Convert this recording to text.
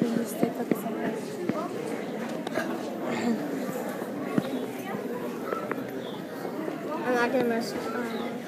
sure you stay focused on her. I'm not gonna mess with um,